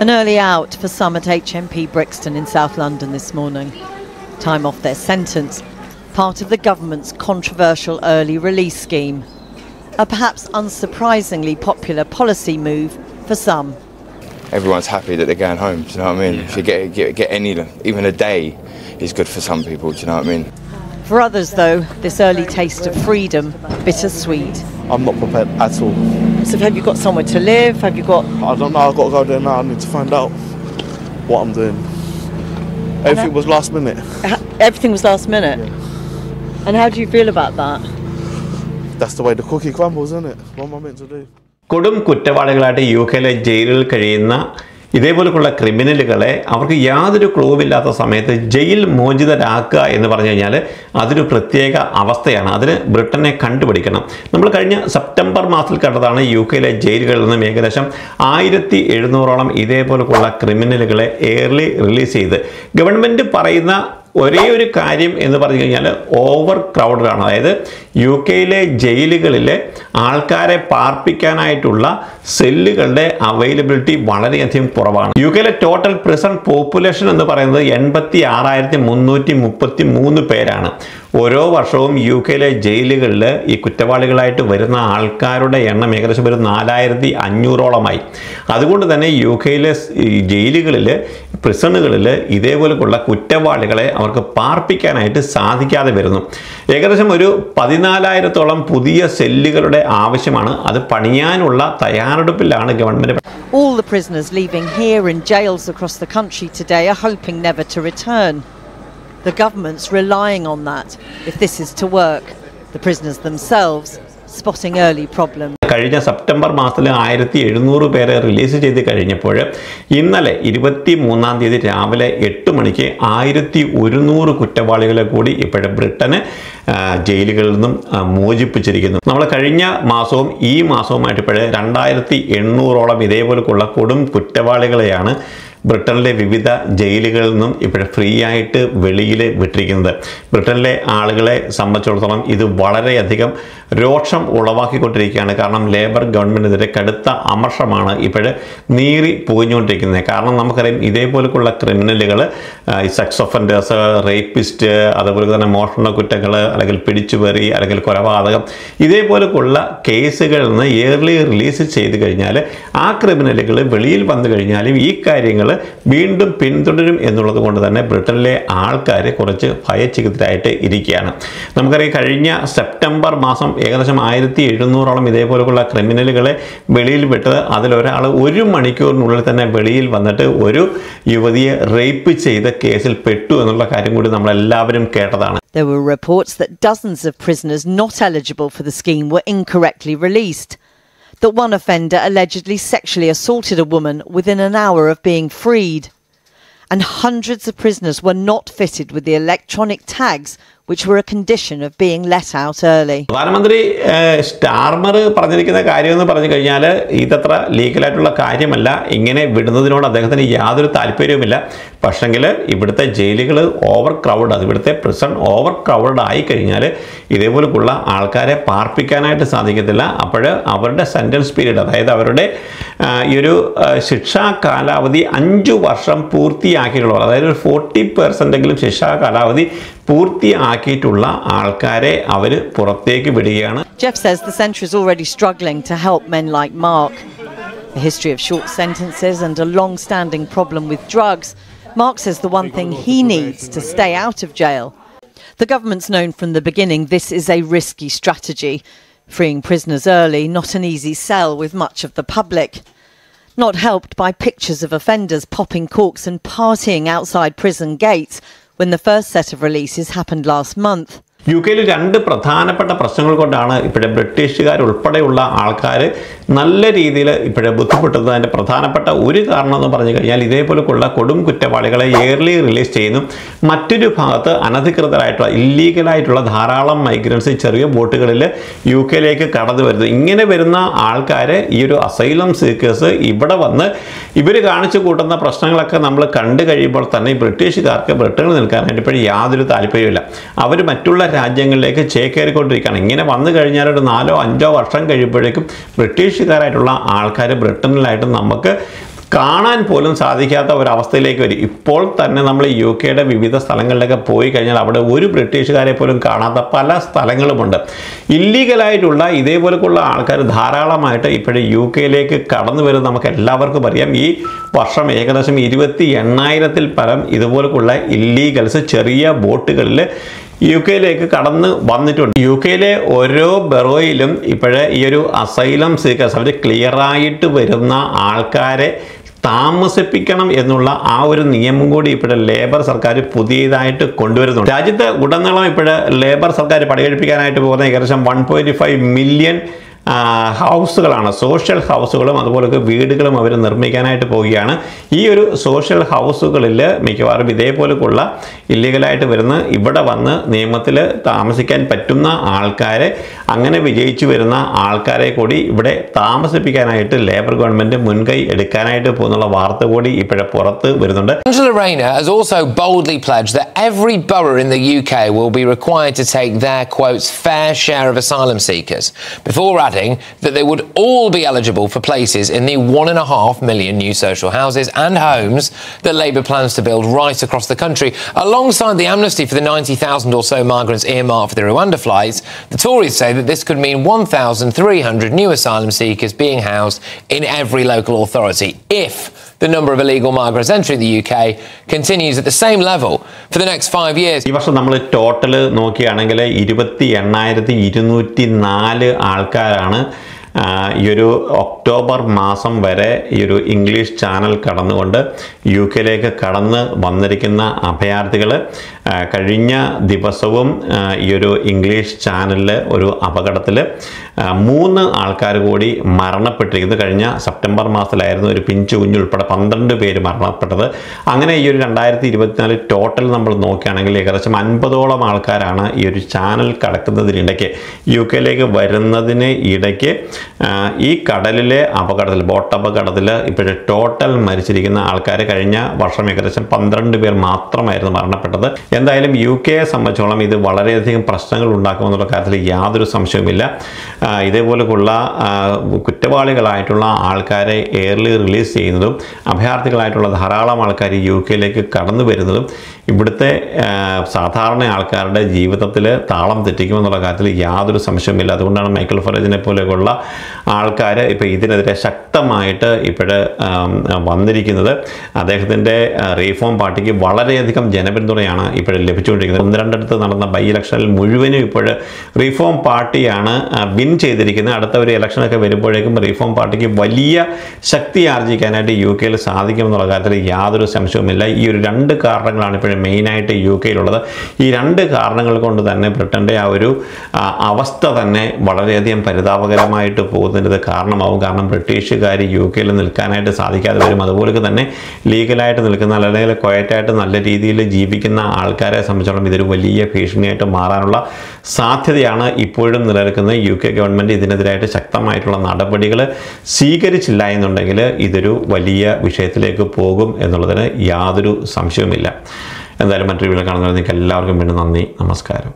An early out for some at HMP Brixton in South London this morning. Time off their sentence, part of the government's controversial early release scheme. A perhaps unsurprisingly popular policy move for some. everyone's happy that they're going home. Do you know what I mean? If you get, get get any, even a day, is good for some people. Do you know what I mean? For others, though, this early taste of freedom, bittersweet. I'm not prepared at all. So, have you got somewhere to live? Have you got. I don't know. I've got to go there now. I need to find out what I'm doing. Everything was last minute. Everything was last minute. And how do you feel about that? That's the way the cookie crumbles, isn't it? What am I meant to do? കൊടും കുറ്റവാളികളായിട്ട് U കെയിലെ ജയിലിൽ കഴിയുന്ന ഇതേപോലെയുള്ള ക്രിമിനലുകളെ അവർക്ക് യാതൊരു ക്ലൂവില്ലാത്ത സമയത്ത് jail മോചിതരാക്കുക എന്ന് പറഞ്ഞു കഴിഞ്ഞാൽ അതൊരു പ്രത്യേക അവസ്ഥയാണ്. അതിന് ബ്രിട്ടനെ കണ്ടുപിടിക്കണം. നമ്മൾ കഴിഞ്ഞ സെപ്റ്റംബർ മാസത്തിൽ കണ്ടതാണ് യു കെയിലെ ജയിലുകളിൽ നിന്നും ഏകദേശം ആയിരത്തി എഴുന്നൂറോളം ഇതേപോലെയുള്ള ക്രിമിനലുകളെ എയർലി റിലീസ് ചെയ്ത്. ഗവൺമെന്റ് പറയുന്ന ഒരേ ഒരു കാര്യം എന്ന് പറഞ്ഞു കഴിഞ്ഞാൽ ഓവർ ക്രൗഡഡാണ് അതായത് യു കെയിലെ ജയിലുകളിൽ ആൾക്കാരെ പാർപ്പിക്കാനായിട്ടുള്ള സെല്ലുകളുടെ അവൈലബിലിറ്റി വളരെയധികം കുറവാണ്. യു കെയിലെ ടോട്ടൽ പ്രിസൺ പോപ്പുലേഷൻ എന്ന് പറയുന്നത് എൺപത്തി ആറായിരത്തി മുന്നൂറ്റി മുപ്പത്തി മൂന്ന് പേരാണ്. ഓരോ വർഷവും യു കെയിലെ ജയിലുകളിൽ ഈ കുറ്റവാളികളായിട്ട് വരുന്ന ആൾക്കാരുടെ എണ്ണം ഏകദേശം ഒരു നാലായിരത്തി അഞ്ഞൂറോളമായി. അതുകൊണ്ട് തന്നെ യു കെയിലെ ജയിലുകളിൽ പ്രിസണുകളിൽ ഇതേപോലെയുള്ള കുറ്റവാളികളെ അവർക്ക് പാർപ്പിക്കാനായിട്ട് സാധിക്കാതെ വരുന്നു. ഏകദേശം ഒരു പതിനാലായിരത്തോളം പുതിയ സെല്ലുകളുടെ ആവശ്യമാണ്. അത് പണിയാനുള്ള തയ്യാറെടുപ്പിലാണ് government All the prisoners leaving here in jails across the country today are hoping never to return. The government's relying on that if this is to work. The prisoners themselves spotting early problems. കഴിഞ്ഞ September മാസത്തിൽ ആയിരത്തി എഴുന്നൂറ് പേരെ release ചെയ്ത് കഴിഞ്ഞപ്പോൾ ഇന്നലെ ഇരുപത്തി മൂന്നാം തീയതി രാവിലെ എട്ട് മണിക്ക് ആയിരത്തി ഒരുന്നൂറ് കുറ്റവാളികളെ കൂടി ഇപ്പോഴും ബ്രിട്ടന് ജയിലുകളിൽ നിന്നും മോചിപ്പിച്ചിരിക്കുന്നു നമ്മൾ കഴിഞ്ഞ മാസവും ഈ മാസവുമായിട്ട് ഇപ്പോഴേ രണ്ടായിരത്തി എണ്ണൂറോളം ഇതേപോലെയുള്ള കൊടും കുറ്റവാളികളെയാണ് ബ്രിട്ടനിലെ വിവിധ ജയിലുകളിൽ നിന്നും ഇപ്പോൾ ഫ്രീ ആയിട്ട് വെളിയിൽ വിട്ടിരിക്കുന്നത്. ബ്രിട്ടനിലെ ആളുകളെ സംബന്ധിച്ചിടത്തോളം ഇത് വളരെയധികം രോഷം ഉളവാക്കിക്കൊണ്ടിരിക്കുകയാണ്. കാരണം ലേബർ ഗവൺമെന്റിനെതിരെ കടുത്ത അമർഷമാണ് ഇപ്പോൾ നീറി പോയിഞ്ഞുകൊണ്ടിരിക്കുന്നത് കാരണം നമുക്കറിയാം ഇതേപോലെയുള്ള ക്രിമിനലുകൾ സെക്സ് ഒഫൻഡേഴ്സ് റേപ്പിസ്റ്റ് അതുപോലെ തന്നെ മോഷണ കുറ്റങ്ങൾ അല്ലെങ്കിൽ പിടിച്ചുപറി അല്ലെങ്കിൽ കൊലപാതകം ഇതേപോലെയുള്ള കേസുകളിൽ നിന്ന് ഇയർലി റിലീസ് ചെയ്ത് കഴിഞ്ഞാൽ ആ ക്രിമിനലുകൾ വെളിയിൽ വന്നു കഴിഞ്ഞാലും ഈ കാര്യങ്ങൾ വീണ്ടും പിന്തുടരും എന്നുള്ളത് കൊണ്ട് തന്നെ ബ്രിട്ടനിലെ ആൾക്കാർ കുറച്ച് ഭയചികിത്സരായിട്ട് ഇരിക്കുകയാണ്. നമുക്കറിയാം കഴിഞ്ഞ സെപ്റ്റംബർ മാസം ഏകദേശം ആയിരത്തി എഴുന്നൂറോളം ഇതേപോലെയുള്ള ക്രിമിനലുകളെ വെളിയിൽ വിട്ടത്. അതിലൊരാൾ ഒരു മണിക്കൂറിനുള്ളിൽ തന്നെ വെളിയിൽ വന്നിട്ട് ഒരു യുവതിയെ റേപ്പ് ചെയ്ത കേസിൽ പെട്ടു എന്നുള്ള കാര്യം കൂടി നമ്മളെല്ലാവരും കേട്ടതാണ്. There were reports that dozens of prisoners not eligible for the scheme were incorrectly released. That one offender allegedly sexually assaulted a woman within an hour of being freed. And hundreds of prisoners were not fitted with the electronic tags which were a condition of being let out early. പ്രധാനമന്ത്രി Starmer പറഞ്ഞിരിക്കുന്ന കാര്യം എന്ന് പറഞ്ഞു കഴിഞ്ഞാൽ ഇതത്ര ലീഗലായിട്ടുള്ള കാര്യമല്ല. ഇങ്ങനെ വിടുന്നതിനോട് അദ്ദേഹത്തിന് യാതൊരു താല്പര്യവുമില്ല. പക്ഷെങ്കിൽ ഇവിടുത്തെ ജയിലുകൾ ഓവർ ക്രൗഡ് ഇവിടുത്തെ പ്രിസൺ ഓവർ ക്രൗഡ് ആയി കഴിഞ്ഞാൽ ഇതേപോലെയുള്ള ആൾക്കാരെ പാർപ്പിക്കാനായിട്ട് സാധിക്കത്തില്ല. അപ്പോൾ അവരുടെ സെന്റൻസ് പീരീഡ് അതായത് അവരുടെ ഈ ഒരു ശിക്ഷാ കാലാവധി അഞ്ചു വർഷം പൂർത്തിയാക്കിയിട്ടുള്ളവർ അതായത് ഒരു ഫോർട്ടി പെർസെന്റെങ്കിലും ശിക്ഷാ കാലാവധി പൂർത്തിയാക്കിയിട്ടുള്ള ആൾക്കാരെ അവർ പുറത്തേക്ക് വിടുകയാണ് Jeff says the centre is already struggling to help men like Mark. A history of short sentences and a long standing problem with drugs, Mark says the one thing he needs to stay out of jail. The government's known from the beginning this is a risky strategy. Freeing prisoners early, not an easy sell with much of the public. Not helped by pictures of offenders popping corks and partying outside prison gates when the first set of releases happened last month. U കെയിൽ രണ്ട് പ്രധാനപ്പെട്ട പ്രശ്നങ്ങൾ കൊണ്ടാണ് ഇപ്പോഴെ ബ്രിട്ടീഷുകാർ ഉൾപ്പെടെയുള്ള ആൾക്കാർ നല്ല രീതിയിൽ ഇപ്പോഴെ ബുദ്ധിമുട്ടുന്നത്. അതിന്റെ പ്രധാനപ്പെട്ട ഒരു കാരണം എന്ന് പറഞ്ഞു കഴിഞ്ഞാൽ ഇതേപോലെയുള്ള കൊടും കുറ്റവാളികളെ ഇയർലി റിലീസ് ചെയ്യുന്നു. മറ്റൊരു ഭാഗത്ത് അനധികൃതരായിട്ടുള്ള ഇല്ലീഗലായിട്ടുള്ള ധാരാളം മൈഗ്രൻസ് ചെറിയ ബോട്ടുകളിൽ യു കെയിലേക്ക് കടന്നു വരുന്നു. ഇങ്ങനെ വരുന്ന ആൾക്കാരെ ഈ ഒരു അസൈലം സീക്കേഴ്സ് ഇവിടെ വന്ന് ഇവർ കാണിച്ചു കൂട്ടുന്ന പ്രശ്നങ്ങളൊക്കെ നമ്മൾ കണ്ടു കഴിയുമ്പോൾ തന്നെ ബ്രിട്ടീഷുകാർക്ക് ബ്രിട്ടനിൽ നിൽക്കാനായിട്ട് ഇപ്പോഴും യാതൊരു താല്പര്യമില്ല അവർ മറ്റുള്ള രാജ്യങ്ങളിലേക്ക് ചേക്കേറിക്കൊണ്ടിരിക്കുകയാണ്. ഇങ്ങനെ വന്നു കഴിഞ്ഞാൽ ഒരു നാലോ അഞ്ചോ വർഷം കഴിയുമ്പോഴേക്കും ബ്രിട്ടീഷുകാരായിട്ടുള്ള ആൾക്കാർ ബ്രിട്ടനിലായിട്ട് നമുക്ക് കാണാൻ പോലും സാധിക്കാത്ത ഒരവസ്ഥയിലേക്ക് വരും. ഇപ്പോൾ തന്നെ നമ്മൾ യു കെയുടെ വിവിധ സ്ഥലങ്ങളിലൊക്കെ പോയി കഴിഞ്ഞാൽ അവിടെ ഒരു ബ്രിട്ടീഷുകാരെ പോലും കാണാത്ത പല സ്ഥലങ്ങളുമുണ്ട്. ഇല്ലീഗലായിട്ടുള്ള ഇതേപോലെയുള്ള ആൾക്കാർ ധാരാളമായിട്ട് ഇപ്പോഴും യു കെയിലേക്ക് കടന്നു വരും നമുക്ക് എല്ലാവർക്കും അറിയാം. ഈ വർഷം ഏകദേശം ഇരുപത്തി എണ്ണായിരത്തിൽ പരം ഇതുപോലെയുള്ള ഇല്ലീഗൽസ് ചെറിയ ബോട്ടുകളിൽ യു കെയിലേക്ക് കടന്ന് വന്നിട്ടുണ്ട്. യു കെയിലെ ഓരോ ബെറോയിലും ഇപ്പോഴേ ഈ ഒരു അസൈലം സീക്കേഴ്സ് അവർ ക്ലിയറായിട്ട് വരുന്ന ആൾക്കാരെ താമസിപ്പിക്കണം എന്നുള്ള ആ ഒരു നിയമം കൂടി ഇപ്പോഴെ ലേബർ സർക്കാർ പുതിയതായിട്ട് കൊണ്ടുവരുന്നുണ്ട്. രാജ്യത്ത് ഉടനീളം ഇപ്പോഴ് ലേബർ സർക്കാർ പടികഴിപ്പിക്കാനായിട്ട് പോകുന്ന ഏകദേശം വൺ മില്യൺ ഹൗസുകളാണ്. സോഷ്യൽ ഹൗസുകളും അതുപോലെ വീടുകളും അവർ നിർമ്മിക്കാനായിട്ട് പോവുകയാണ്. ഈ ഒരു സോഷ്യൽ ഹൗസുകളിൽ മിക്കവാറും ഇതേപോലെയുള്ള ഇല്ലീഗലായിട്ട് വരുന്ന ഇവിടെ വന്ന് നിയമത്തിൽ താമസിക്കാൻ പറ്റുന്ന ആൾക്കാരെ അങ്ങനെ വിജയിച്ചു വരുന്ന ആൾക്കാരെ കൂടി ഇവിടെ താമസിപ്പിക്കാനായിട്ട് ലേബർ ഗവൺമെന്റ് മുൻകൈ എടുക്കാനായിട്ട് പോകുന്നുള്ള വാർത്ത കൂടി ഇപ്പോഴെ പുറത്ത് വരുന്നുണ്ട്. Before adding that they would all be eligible for places in the one and a half million new social houses and homes that Labour plans to build right across the country. Alongside the amnesty for the 90,000 or so migrants earmarked for the Rwanda flights, the Tories say that this could mean 1,300 new asylum seekers being housed in every local authority if the number of illegal migrants entering the UK continues at the same level for the next five years. ഈ വർഷം നമ്മൾ total നോക്കുകയാണെങ്കിൽ ഇരുപത്തി എണ്ണായിരത്തി ഇരുന്നൂറ്റി നാല് ആൾക്കാരാണ് ഈ ഒരു ഒക്ടോബർ മാസം വരെ ഈ ഒരു ഇംഗ്ലീഷ് ചാനൽ കടന്നുകൊണ്ട് യു കെയിലേക്ക് കടന്ന് വന്നിരിക്കുന്ന അഭയാർത്ഥികൾ കഴിഞ്ഞ ദിവസവും ഈ ഒരു ഇംഗ്ലീഷ് ചാനലിൽ ഒരു അപകടത്തിൽ മൂന്ന് ആൾക്കാർ കൂടി മരണപ്പെട്ടിരിക്കുന്നത് കഴിഞ്ഞ സെപ്റ്റംബർ മാസത്തിലായിരുന്നു ഒരു പിഞ്ചു കുഞ്ഞുൾപ്പെടെ പന്ത്രണ്ട് പേര് മരണപ്പെട്ടത്. അങ്ങനെ ഈ ഒരു രണ്ടായിരത്തി ഇരുപത്തിനാല് ടോട്ടൽ നമ്മൾ നോക്കുകയാണെങ്കിൽ ഏകദേശം അൻപതോളം ആൾക്കാരാണ് ഈ ഒരു ചാനൽ കടക്കുന്നതിനിടയ്ക്ക് യു കെയിലേക്ക് വരുന്നതിന് ഇടയ്ക്ക് ഈ കടലിലെ അപകടത്തിൽ ബോട്ട് അപകടത്തിൽ ഇപ്പോഴും ടോട്ടൽ മരിച്ചിരിക്കുന്ന ആൾക്കാർ കഴിഞ്ഞ വർഷം ഏകദേശം പന്ത്രണ്ട് പേർ മാത്രമായിരുന്നു മരണപ്പെട്ടത്. എന്തായാലും യു കെയെ സംബന്ധിച്ചോളം ഇത് വളരെയധികം പ്രശ്നങ്ങൾ ഉണ്ടാക്കുമെന്നുള്ള കാര്യത്തിൽ യാതൊരു സംശയവുമില്ല. ഇതേപോലെയുള്ള കുറ്റവാളികളായിട്ടുള്ള ആൾക്കാരെ എയർലി റിലീസ് ചെയ്യുന്നതും അഭയാർത്ഥികളായിട്ടുള്ള ധാരാളം ആൾക്കാർ യു കെയിലേക്ക് കടന്നു വരുന്നതും ഇവിടുത്തെ സാധാരണ ആൾക്കാരുടെ ജീവിതത്തിൽ താളം തെറ്റിക്കുമെന്നുള്ള കാര്യത്തിൽ യാതൊരു സംശയവുമില്ല. അതുകൊണ്ടാണ് മൈക്കിൾ ഫറേജിനെ പോലെയുള്ള ആൾക്കാർ ഇപ്പോൾ ഇതിനെതിരെ ശക്തമായിട്ട് ഇപ്പോഴ് വന്നിരിക്കുന്നത്. അദ്ദേഹത്തിന്റെ റീഫോം പാർട്ടിക്ക് വളരെയധികം ജനപിന്തുണയാണ് ഇപ്പോൾ ലഭിച്ചുകൊണ്ടിരിക്കുന്നത്. ഒന്ന് നടന്ന ബൈ ഇലക്ഷനിൽ മുഴുവനും ഇപ്പോൾ റീഫോം പാർട്ടിയാണ് വിൻ ചെയ്തിരിക്കുന്നത്. അടുത്ത ഒരു ഇലക്ഷനൊക്കെ വരുമ്പോഴേക്കും റീഫോം പാർട്ടിക്ക് വലിയ ശക്തി ആർജിക്കാനായിട്ട് യു കെയിൽ സാധിക്കുമെന്നുള്ള കാര്യത്തിൽ യാതൊരു സംശയവുമില്ല. ഈ ഒരു രണ്ട് കാരണങ്ങളാണ് ഇപ്പോഴും മെയിനായിട്ട് യു കെയിലുള്ളത്. ഈ രണ്ട് കാരണങ്ങൾ കൊണ്ട് തന്നെ ബ്രിട്ടന്റെ ആ ഒരു അവസ്ഥ തന്നെ വളരെയധികം പരിതാപകരമായിട്ട് പോകുന്നതിന്റെ കാരണമാവും. കാരണം ബ്രിട്ടീഷുകാർ യു കെയിൽ നിൽക്കാനായിട്ട് സാധിക്കാതെ വരും. അതുപോലെ തന്നെ ലീഗലായിട്ട് നിൽക്കുന്ന അല്ലെങ്കിൽ ക്വയറ്റായിട്ട് നല്ല രീതിയിൽ ജീവിക്കുന്ന ആൾക്കാരെ സംബന്ധിച്ചോളം ഇതൊരു വലിയ ഭീഷണിയായിട്ട് മാറാനുള്ള സാധ്യതയാണ് ഇപ്പോഴും നിലനിൽക്കുന്നത്. യു കെ ഗവൺമെന്റ് ഇതിനെതിരായിട്ട് ശക്തമായിട്ടുള്ള നടപടികൾ സ്വീകരിച്ചില്ല എന്നുണ്ടെങ്കിൽ ഇതൊരു വലിയ വിഷയത്തിലേക്ക് പോകും എന്നുള്ളതിന് യാതൊരു സംശയവുമില്ല. എന്തായാലും മറ്റൊരു വീഡിയോ കാണുന്നവരെ നിങ്ങൾക്ക് എല്ലാവർക്കും വീണ്ടും നന്ദി. നമസ്കാരം.